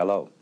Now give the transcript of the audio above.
Hello.